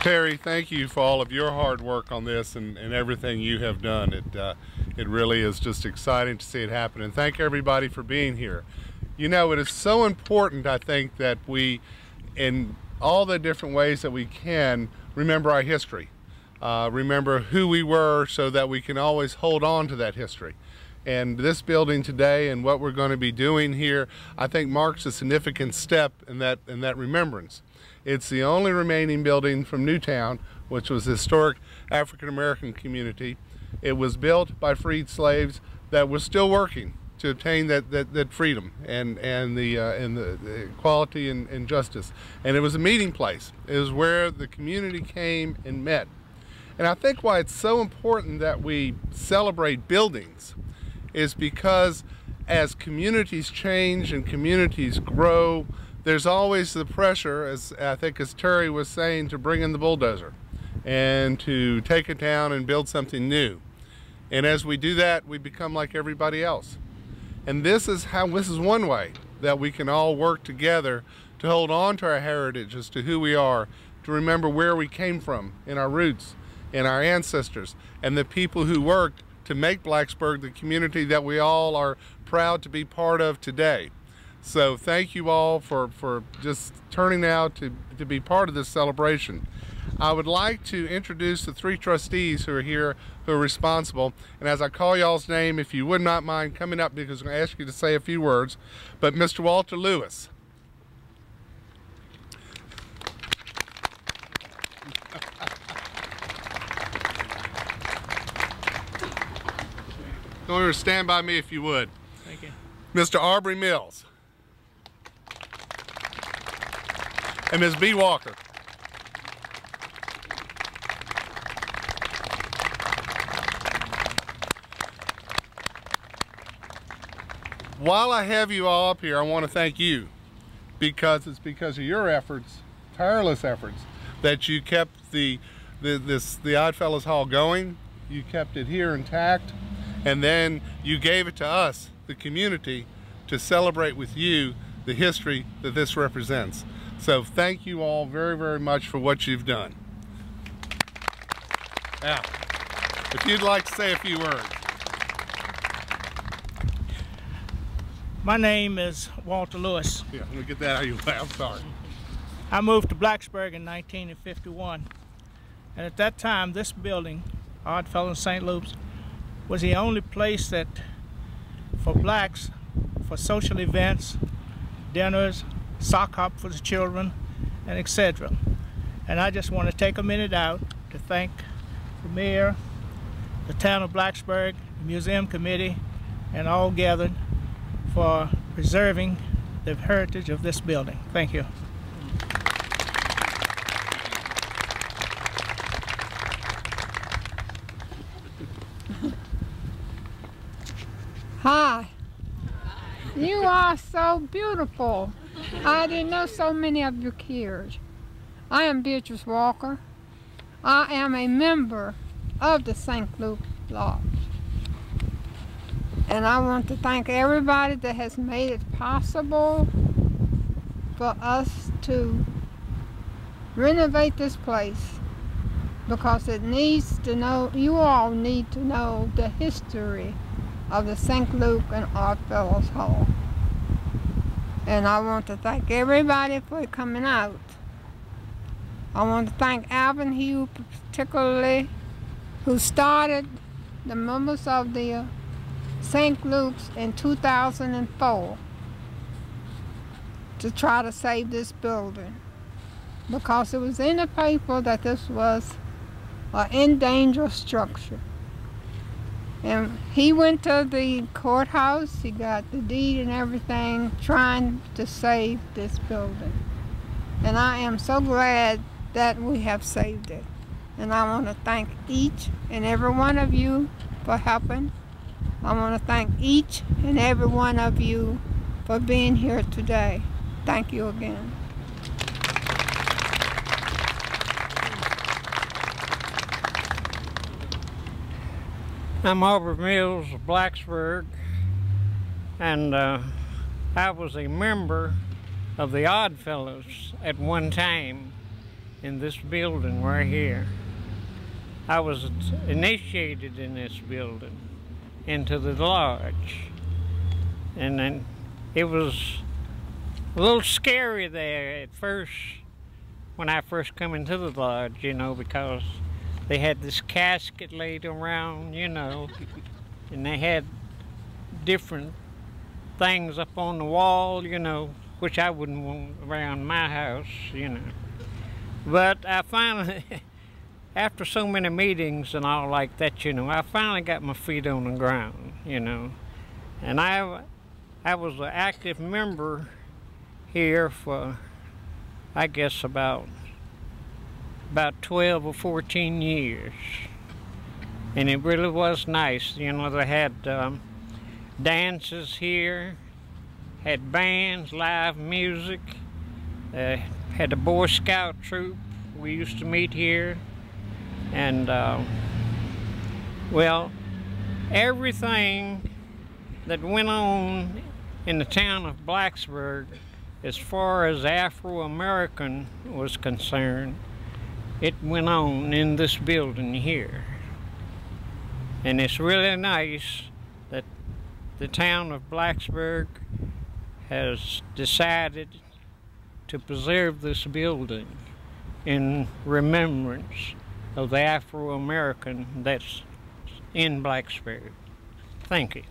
Terry, thank you for all of your hard work on this and, and everything you have done. It, uh, it really is just exciting to see it happen. And thank everybody for being here. You know, it is so important, I think, that we, in all the different ways that we can, remember our history. Uh, remember who we were so that we can always hold on to that history. And this building today and what we're going to be doing here, I think marks a significant step in that, in that remembrance. It's the only remaining building from New Town, which was a historic African American community. It was built by freed slaves that were still working to obtain that, that, that freedom and, and, the, uh, and the, the equality and, and justice. And it was a meeting place. It was where the community came and met. And I think why it's so important that we celebrate buildings is because as communities change and communities grow, there's always the pressure, as I think as Terry was saying, to bring in the bulldozer and to take it down and build something new. And as we do that, we become like everybody else. And this is how this is one way that we can all work together to hold on to our heritage as to who we are, to remember where we came from in our roots and our ancestors and the people who worked to make Blacksburg the community that we all are proud to be part of today. So thank you all for, for just turning out to, to be part of this celebration. I would like to introduce the three trustees who are here who are responsible. And as I call y'all's name, if you would not mind coming up because I'm going to ask you to say a few words. But Mr. Walter Lewis. Go over stand by me if you would. Thank you. Mr. Aubrey Mills. And Ms. B. Walker. While I have you all up here, I want to thank you because it's because of your efforts, tireless efforts, that you kept the, the, this, the Odd Fellows Hall going. You kept it here intact. And then you gave it to us, the community, to celebrate with you the history that this represents. So thank you all very, very much for what you've done. Now, if you'd like to say a few words. My name is Walter Lewis. Yeah, let me get that out of your way. I'm sorry. I moved to Blacksburg in 1951. And at that time, this building, Odd Fellows St. Luke's, was the only place that for blacks, for social events, dinners, sock hop for the children, and etc. And I just want to take a minute out to thank the mayor, the town of Blacksburg, the museum committee, and all gathered for preserving the heritage of this building. Thank you. Hi. You are so beautiful. I didn't know so many of you cared. I am Beatrice Walker. I am a member of the St. Luke Lodge. And I want to thank everybody that has made it possible for us to renovate this place because it needs to know, you all need to know the history of the St. Luke and Odd Fellows Hall. And I want to thank everybody for coming out. I want to thank Alvin Hugh particularly, who started the members of the uh, St. Luke's in 2004 to try to save this building because it was in the paper that this was an endangered structure. And he went to the courthouse, he got the deed and everything, trying to save this building. And I am so glad that we have saved it. And I want to thank each and every one of you for helping. I want to thank each and every one of you for being here today. Thank you again. I'm Aubrey Mills of Blacksburg, and uh, I was a member of the Odd Fellows at one time. in this building right here. I was initiated in this building into the lodge. And then it was a little scary there at first when I first come into the lodge, you know, because they had this casket laid around, you know, and they had different things up on the wall, you know, which I wouldn't want around my house, you know. But I finally, after so many meetings and all like that, you know, I finally got my feet on the ground, you know. And I, I was an active member here for, I guess, about about 12 or 14 years. And it really was nice. You know, they had um, dances here, had bands, live music, uh, had a Boy Scout troop. We used to meet here. And, uh, well, everything that went on in the town of Blacksburg as far as Afro-American was concerned, it went on in this building here. And it's really nice that the town of Blacksburg has decided to preserve this building in remembrance of the Afro-American that's in Blacksburg. Thank you.